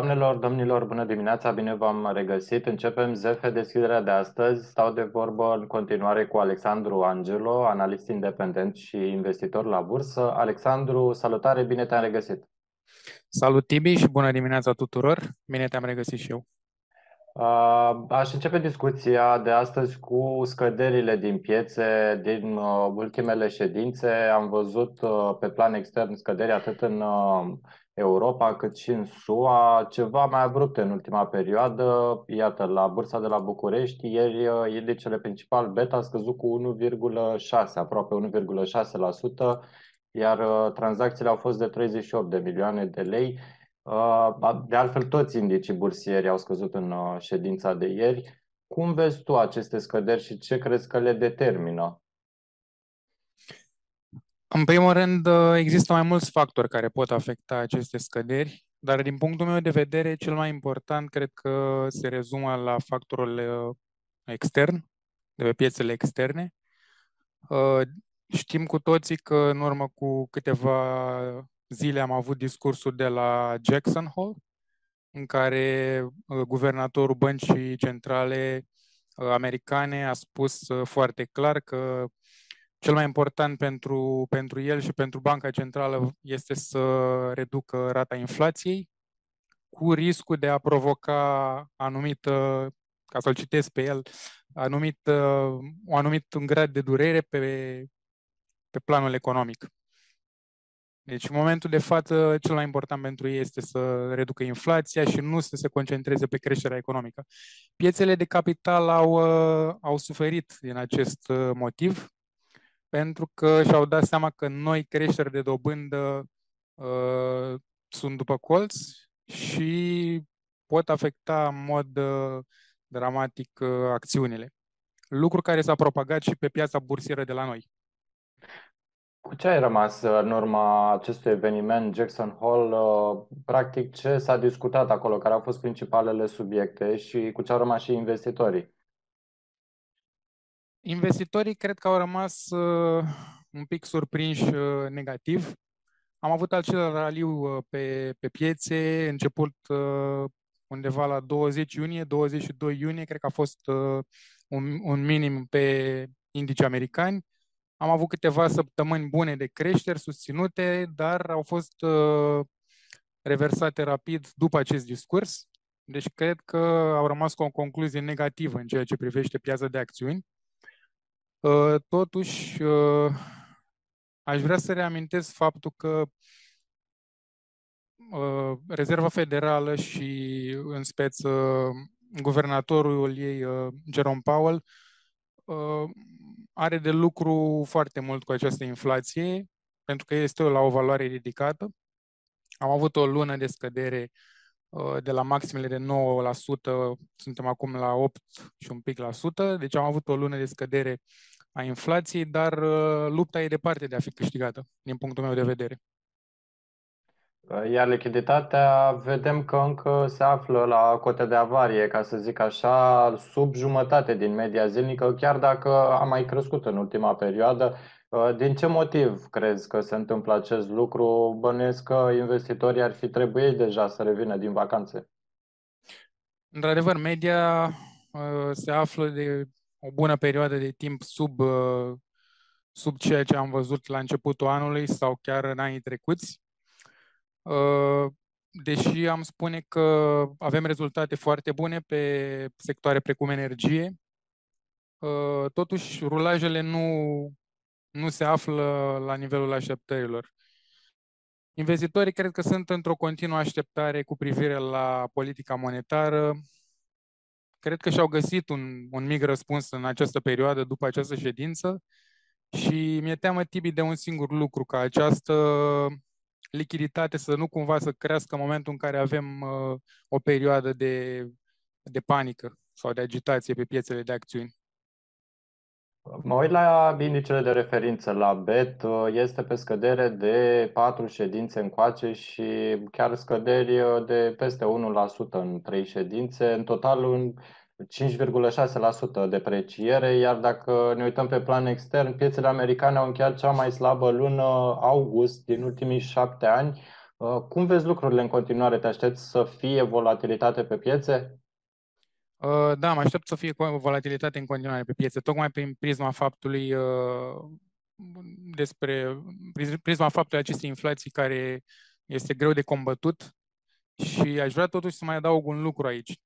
Doamnelor, domnilor, bună dimineața, bine v-am regăsit. Începem ZF deschiderea de astăzi. Stau de vorbă în continuare cu Alexandru Angelo, analist independent și investitor la bursă. Alexandru, salutare, bine te-am regăsit. Salut, Tibi, și bună dimineața tuturor. Bine te-am regăsit și eu. Aș începe discuția de astăzi cu scăderile din piețe din uh, ultimele ședințe. Am văzut uh, pe plan extern scăderi atât în uh, Europa cât și în SUA, ceva mai abrupte în ultima perioadă. Iată, la bursa de la București, ieri indicele principal beta a scăzut cu 1,6, aproape 1,6%, iar tranzacțiile au fost de 38 de milioane de lei. Uh, de altfel, toți indicii bursieri au scăzut în uh, ședința de ieri. Cum vezi tu aceste scăderi și ce crezi că le determină? În primul rând, uh, există mai mulți factori care pot afecta aceste scăderi, dar din punctul meu de vedere, cel mai important cred că se rezumă la factorul extern, de pe piețele externe. Știm cu toții că în urmă cu câteva zile am avut discursul de la Jackson Hole, în care uh, guvernatorul băncii centrale uh, americane a spus uh, foarte clar că cel mai important pentru, pentru el și pentru Banca Centrală este să reducă rata inflației, cu riscul de a provoca anumită, ca să-l citesc pe el, anumit, un anumit grad de durere pe, pe planul economic. Deci, în momentul de față, cel mai important pentru ei este să reducă inflația și nu să se concentreze pe creșterea economică. Piețele de capital au, uh, au suferit din acest uh, motiv, pentru că și-au dat seama că noi creșteri de dobândă uh, sunt după colț și pot afecta în mod uh, dramatic uh, acțiunile. Lucru care s-a propagat și pe piața bursieră de la noi. Cu ce ai rămas uh, în urma acestui eveniment Jackson Hall? Uh, practic, ce s-a discutat acolo? Care au fost principalele subiecte și cu ce au rămas și investitorii? Investitorii cred că au rămas uh, un pic surprinși uh, negativ. Am avut acel raliu uh, pe, pe piețe, început uh, undeva la 20 iunie, 22 iunie, cred că a fost uh, un, un minim pe indici americani am avut câteva săptămâni bune de creșteri susținute, dar au fost uh, reversate rapid după acest discurs. Deci cred că au rămas cu o concluzie negativă în ceea ce privește piața de acțiuni. Uh, totuși, uh, aș vrea să reamintesc faptul că uh, Rezerva Federală și, în speță, guvernatorul ei, uh, Jerome Powell, uh, are de lucru foarte mult cu această inflație, pentru că este la o valoare ridicată. Am avut o lună de scădere uh, de la maximele de 9%, suntem acum la 8 și un pic la sută, deci am avut o lună de scădere a inflației, dar uh, lupta e departe de a fi câștigată, din punctul meu de vedere. Iar lichiditatea vedem că încă se află la cote de avarie, ca să zic așa, sub jumătate din media zilnică, chiar dacă a mai crescut în ultima perioadă. Din ce motiv crezi că se întâmplă acest lucru? Bănuiesc că investitorii ar fi trebuit deja să revină din vacanțe. Într-adevăr, media uh, se află de o bună perioadă de timp sub, uh, sub ceea ce am văzut la începutul anului sau chiar în anii trecuți. Uh, deși am spune că avem rezultate foarte bune pe sectoare precum energie, uh, totuși rulajele nu, nu se află la nivelul așteptărilor. Investitorii cred că sunt într-o continuă așteptare cu privire la politica monetară. Cred că și-au găsit un, un mic răspuns în această perioadă, după această ședință, și mi-e teamă, Tibi, de un singur lucru, că această lichiditate să nu cumva să crească în momentul în care avem uh, o perioadă de, de panică sau de agitație pe piețele de acțiuni. Mă uit la indicele de referință la BET, uh, este pe scădere de 4 ședințe încoace și chiar scăderi uh, de peste 1% în 3 ședințe, în total un 5,6% depreciere, iar dacă ne uităm pe plan extern, piețele americane au încheiat cea mai slabă lună august din ultimii șapte ani, Uh, cum vezi lucrurile în continuare? Te aștepți să fie volatilitate pe piețe? Uh, da, mă aștept să fie volatilitate în continuare pe piețe, tocmai prin prisma faptului despre prisma faptului acestei inflații care este greu de combătut și aș vrea totuși să mai adaug un lucru aici.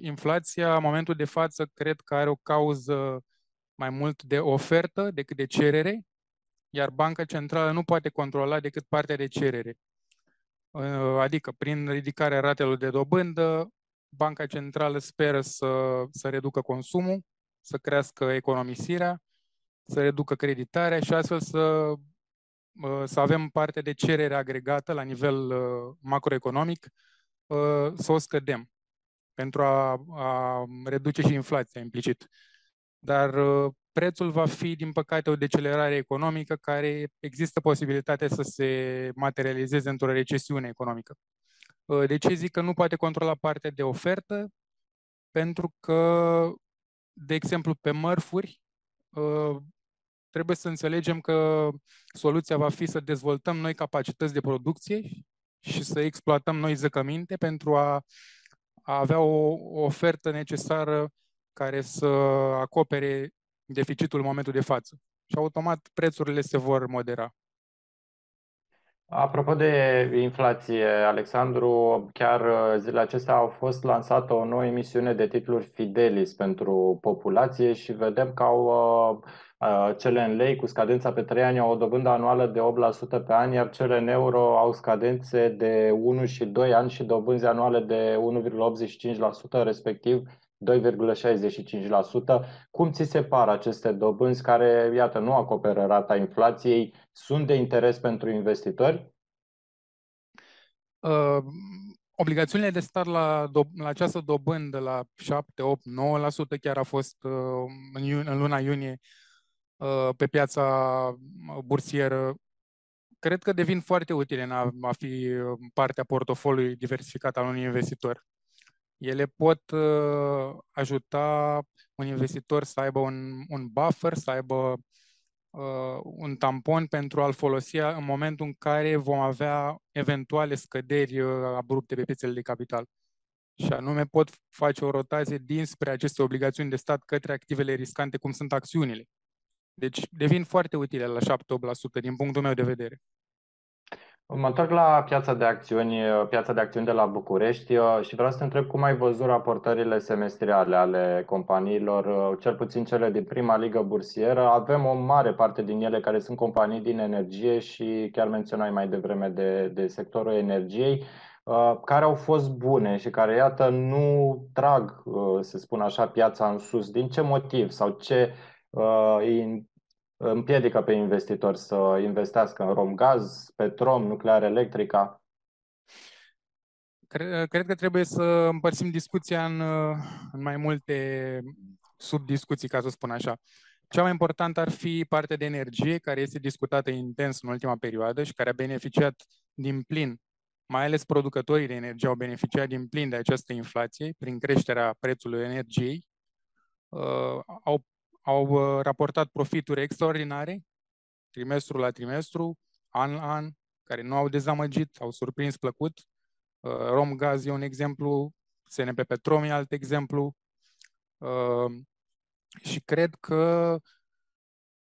Inflația, în momentul de față, cred că are o cauză mai mult de ofertă decât de cerere, iar Banca Centrală nu poate controla decât partea de cerere. Adică, prin ridicarea ratelor de dobândă, Banca Centrală speră să, să reducă consumul, să crească economisirea, să reducă creditarea și astfel să, să avem parte de cerere agregată la nivel macroeconomic, să o scădem pentru a, a reduce și inflația implicit. Dar prețul va fi, din păcate, o decelerare economică care există posibilitatea să se materializeze într-o recesiune economică. De ce zic că nu poate controla partea de ofertă? Pentru că, de exemplu, pe mărfuri, trebuie să înțelegem că soluția va fi să dezvoltăm noi capacități de producție și să exploatăm noi zăcăminte pentru a, a avea o, o ofertă necesară care să acopere deficitul în momentul de față. Și automat prețurile se vor modera. Apropo de inflație, Alexandru, chiar uh, zilele acestea au fost lansată o nouă emisiune de titluri Fidelis pentru populație și vedem că au uh, uh, cele în lei cu scadența pe 3 ani au o dobândă anuală de 8% pe an, iar cele în euro au scadențe de 1 și 2 ani și dobânzi anuale de 1,85%, respectiv 2,65%. Cum ți se par aceste dobânzi care, iată, nu acoperă rata inflației? Sunt de interes pentru investitori? Uh, obligațiunile de stat la, do- la această dobândă la 7, 8, 9% chiar a fost uh, în, iun- în luna iunie uh, pe piața bursieră. Cred că devin foarte utile în a, a fi partea portofoliului diversificat al unui investitor. Ele pot uh, ajuta un investitor să aibă un, un buffer, să aibă uh, un tampon pentru a-l folosi în momentul în care vom avea eventuale scăderi uh, abrupte pe piețele de capital. Și anume pot face o rotație dinspre aceste obligațiuni de stat către activele riscante, cum sunt acțiunile. Deci devin foarte utile la 7-8% din punctul meu de vedere. Mă întorc la piața de acțiuni, piața de acțiuni de la București uh, și vreau să te întreb cum ai văzut raportările semestriale ale companiilor, uh, cel puțin cele din prima ligă bursieră. Avem o mare parte din ele care sunt companii din energie și chiar menționai mai devreme de, de sectorul energiei, uh, care au fost bune și care, iată, nu trag, să spun așa, piața în sus. Din ce motiv sau ce împiedică pe investitori să investească în romgaz, petrom, nuclear electrica? Cred, cred că trebuie să împărțim discuția în, în mai multe subdiscuții, ca să spun așa. Cea mai importantă ar fi partea de energie, care este discutată intens în ultima perioadă și care a beneficiat din plin, mai ales producătorii de energie au beneficiat din plin de această inflație prin creșterea prețului energiei. Uh, au au uh, raportat profituri extraordinare, trimestru la trimestru, an la an, care nu au dezamăgit, au surprins plăcut. Uh, Romgaz e un exemplu, SNP Petrom e alt exemplu. Uh, și cred că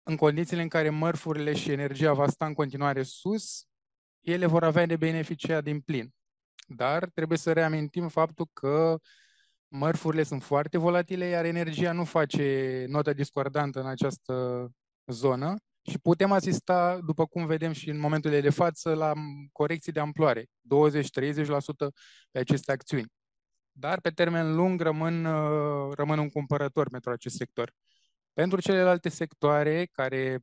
în condițiile în care mărfurile și energia va sta în continuare sus, ele vor avea de beneficiat din plin. Dar trebuie să reamintim faptul că mărfurile sunt foarte volatile, iar energia nu face notă discordantă în această zonă și putem asista, după cum vedem și în momentul de față, la corecții de amploare, 20-30% pe aceste acțiuni. Dar pe termen lung rămân, uh, rămân un cumpărător pentru acest sector. Pentru celelalte sectoare care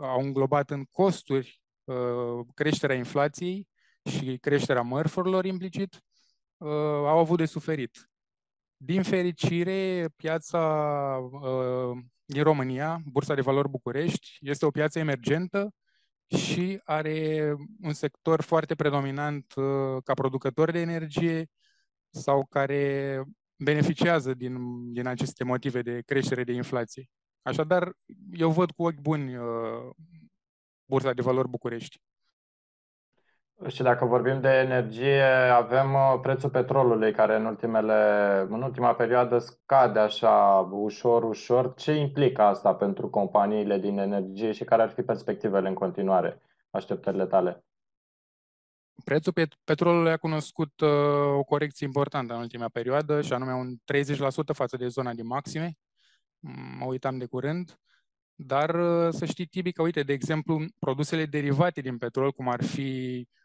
au înglobat în costuri uh, creșterea inflației și creșterea mărfurilor implicit, uh, au avut de suferit. Din fericire, piața uh, din România, Bursa de Valori București, este o piață emergentă și are un sector foarte predominant uh, ca producător de energie sau care beneficiază din, din aceste motive de creștere de inflație. Așadar, eu văd cu ochi buni uh, Bursa de Valori București. Și dacă vorbim de energie, avem uh, prețul petrolului care în ultimele, în ultima perioadă scade așa ușor, ușor. Ce implică asta pentru companiile din energie și care ar fi perspectivele în continuare, așteptările tale? Prețul petrolului a cunoscut uh, o corecție importantă în ultima perioadă, și anume un 30% față de zona de maxime. Mă uitam de curând. Dar uh, să știi, Tibi, că uite, de exemplu, produsele derivate din petrol, cum ar fi uh,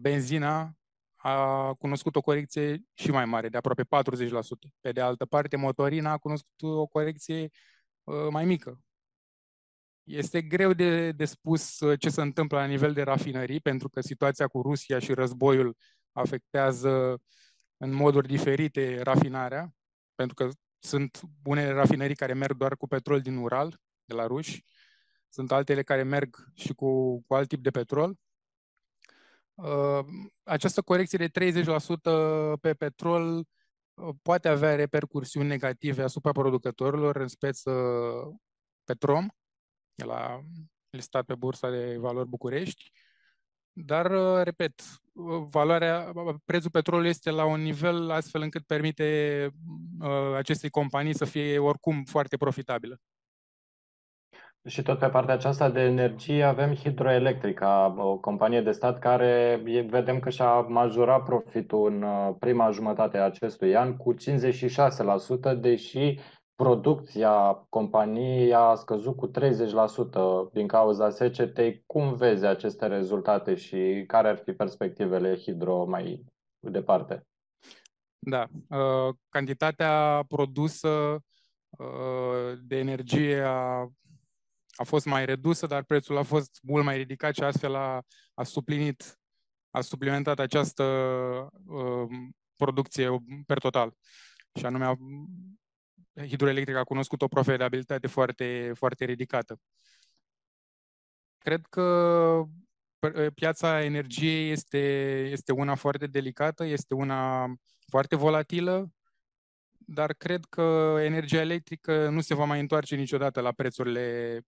benzina, a cunoscut o corecție și mai mare, de aproape 40%. Pe de altă parte, motorina a cunoscut o corecție uh, mai mică. Este greu de, de spus ce se întâmplă la nivel de rafinării, pentru că situația cu Rusia și războiul afectează în moduri diferite rafinarea, pentru că sunt unele rafinării care merg doar cu petrol din Ural, de la ruși. Sunt altele care merg și cu, cu alt tip de petrol. Uh, această corecție de 30% pe petrol uh, poate avea repercursiuni negative asupra producătorilor, în speță Petrom, la listat pe Bursa de Valori București, dar, uh, repet, valoarea, prețul petrolului este la un nivel astfel încât permite acestei companii să fie oricum foarte profitabilă. Și tot pe partea aceasta de energie avem Hidroelectrica, o companie de stat care vedem că și-a majorat profitul în uh, prima jumătate a acestui an cu 56%, deși producția companiei a scăzut cu 30% din cauza secetei. Cum vezi aceste rezultate și care ar fi perspectivele Hidro mai departe? Da, uh, cantitatea produsă uh, de energie a a fost mai redusă, dar prețul a fost mult mai ridicat și astfel a, a suplinit, a suplimentat această uh, producție per total. Și anume, a, hidroelectrica a cunoscut o profitabilitate foarte, foarte ridicată. Cred că piața energiei este, este una foarte delicată, este una foarte volatilă, dar cred că energia electrică nu se va mai întoarce niciodată la prețurile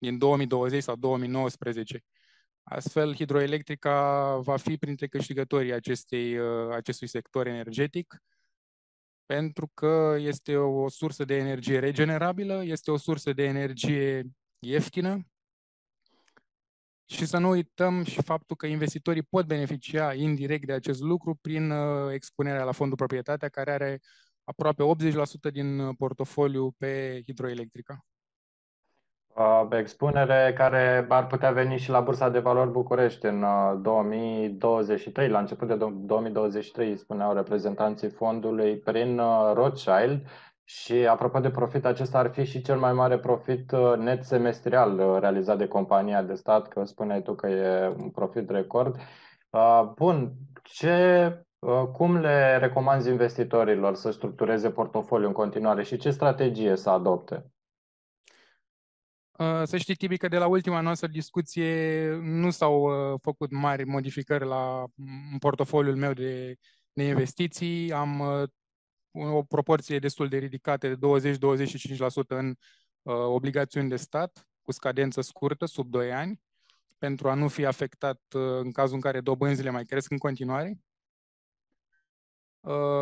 din 2020 sau 2019. Astfel, hidroelectrica va fi printre câștigătorii acestei, uh, acestui sector energetic, pentru că este o sursă de energie regenerabilă, este o sursă de energie ieftină și să nu uităm și faptul că investitorii pot beneficia indirect de acest lucru prin uh, expunerea la fondul proprietatea, care are aproape 80% din portofoliu pe hidroelectrica. Uh, expunere care ar putea veni și la Bursa de Valori București în 2023, uh, la început de 2023, spuneau reprezentanții fondului, prin uh, Rothschild. Și apropo de profit, acesta ar fi și cel mai mare profit net semestrial realizat de compania de stat, că spuneai tu că e un profit record. Bun, ce, cum le recomanzi investitorilor să structureze portofoliul în continuare și ce strategie să adopte? Uh, să știi, Tibi, că de la ultima noastră discuție nu s-au uh, făcut mari modificări la în portofoliul meu de, de investiții. Am uh, o proporție destul de ridicată de 20-25% în obligațiuni de stat cu scadență scurtă, sub 2 ani, pentru a nu fi afectat în cazul în care dobânzile mai cresc în continuare.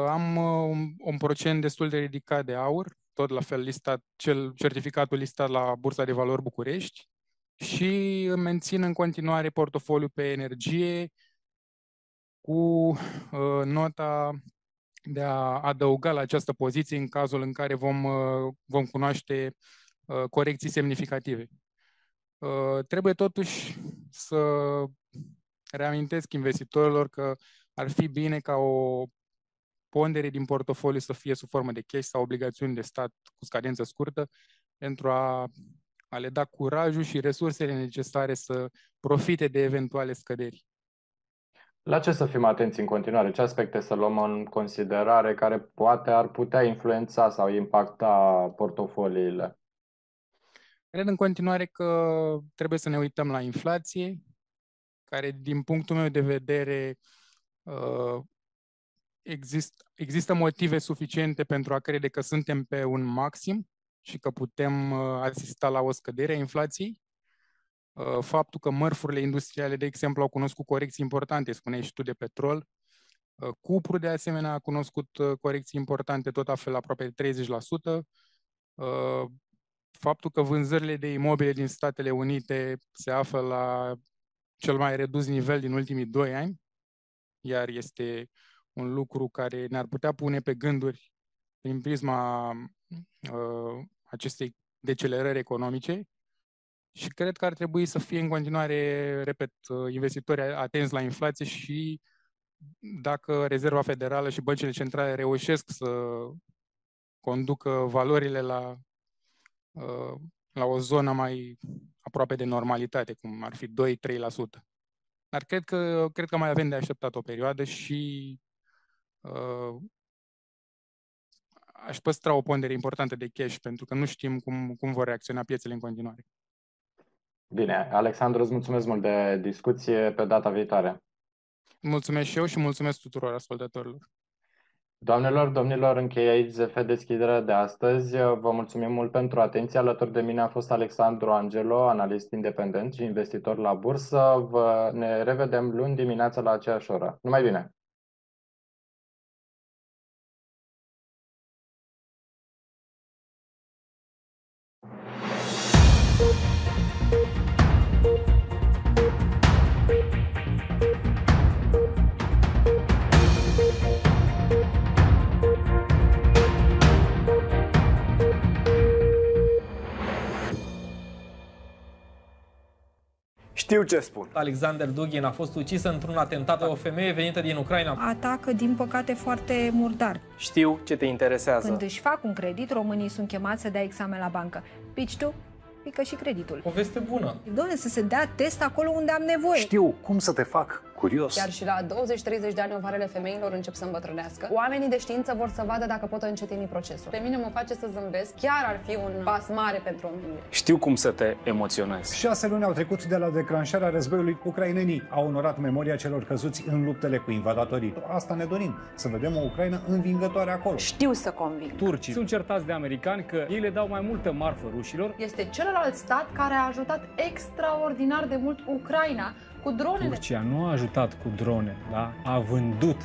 Am un, un procent destul de ridicat de aur, tot la fel listat, cel certificatul listat la Bursa de Valori București și mențin în continuare portofoliu pe energie cu uh, nota de a adăuga la această poziție în cazul în care vom, uh, vom cunoaște uh, corecții semnificative. Uh, trebuie totuși să reamintesc investitorilor că ar fi bine ca o pondere din portofoliu să fie sub formă de cash sau obligațiuni de stat cu scadență scurtă pentru a, a le da curajul și resursele necesare să profite de eventuale scăderi. La ce să fim atenți în continuare? Ce aspecte să luăm în considerare care poate ar putea influența sau impacta portofoliile? Cred în continuare că trebuie să ne uităm la inflație, care din punctul meu de vedere uh, exist, există motive suficiente pentru a crede că suntem pe un maxim și că putem uh, asista la o scădere a inflației. Uh, faptul că mărfurile industriale, de exemplu, au cunoscut corecții importante, spuneai și tu, de petrol. Uh, Cupru, de asemenea, a cunoscut uh, corecții importante, tot afel aproape de 30%. Faptul că vânzările de imobile din Statele Unite se află la cel mai redus nivel din ultimii doi ani, iar este un lucru care ne-ar putea pune pe gânduri prin prisma uh, acestei decelerări economice și cred că ar trebui să fie în continuare, repet, uh, investitori atenți la inflație și dacă Rezerva Federală și băncile centrale reușesc să conducă valorile la, uh, la o zonă mai aproape de normalitate, cum ar fi 2-3%. Dar cred că, cred că mai avem de așteptat o perioadă și uh, aș păstra o pondere importantă de cash, pentru că nu știm cum, cum vor reacționa piețele în continuare. Bine, Alexandru, îți mulțumesc mult de discuție pe data viitoare. Mulțumesc și eu și mulțumesc tuturor ascultătorilor. Doamnelor, domnilor, închei aici ZF deschiderea de astăzi. Vă mulțumim mult pentru atenție. Alături de mine a fost Alexandru Angelo, analist independent și investitor la bursă. Vă, ne revedem luni dimineața la aceeași oră. Numai bine! Știu ce spun. Alexander Dugin a fost ucis într-un atentat o femeie venită din Ucraina. Atacă, din păcate, foarte murdar. Știu ce te interesează. Când își fac un credit, românii sunt chemați să dea examen la bancă. Pici tu? pică și creditul. O veste bună. Doamne, să se dea test acolo unde am nevoie. Știu cum să te fac curios. Chiar și la 20-30 de ani ovarele femeilor încep să îmbătrânească. Oamenii de știință vor să vadă dacă pot încetini procesul. Pe mine mă face să zâmbesc. Chiar ar fi un pas mare pentru omenire. Știu cum să te emoționezi. Șase luni au trecut de la declanșarea războiului. Ucrainenii au onorat memoria celor căzuți în luptele cu invadatorii. Asta ne dorim, să vedem o Ucraina învingătoare acolo. Știu să conving. Turcii sunt certați de americani că ei le dau mai multă marfă rușilor. Este celălalt stat care a ajutat extraordinar de mult Ucraina cu dronele. Turcia nu a ajutat cu drone, da? A vândut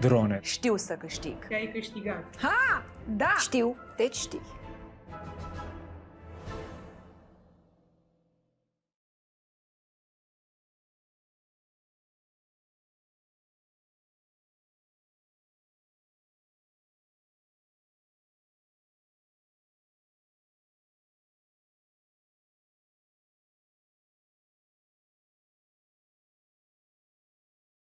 drone. Știu să câștig. Că ai câștigat. Ha! Da! Știu, deci știi.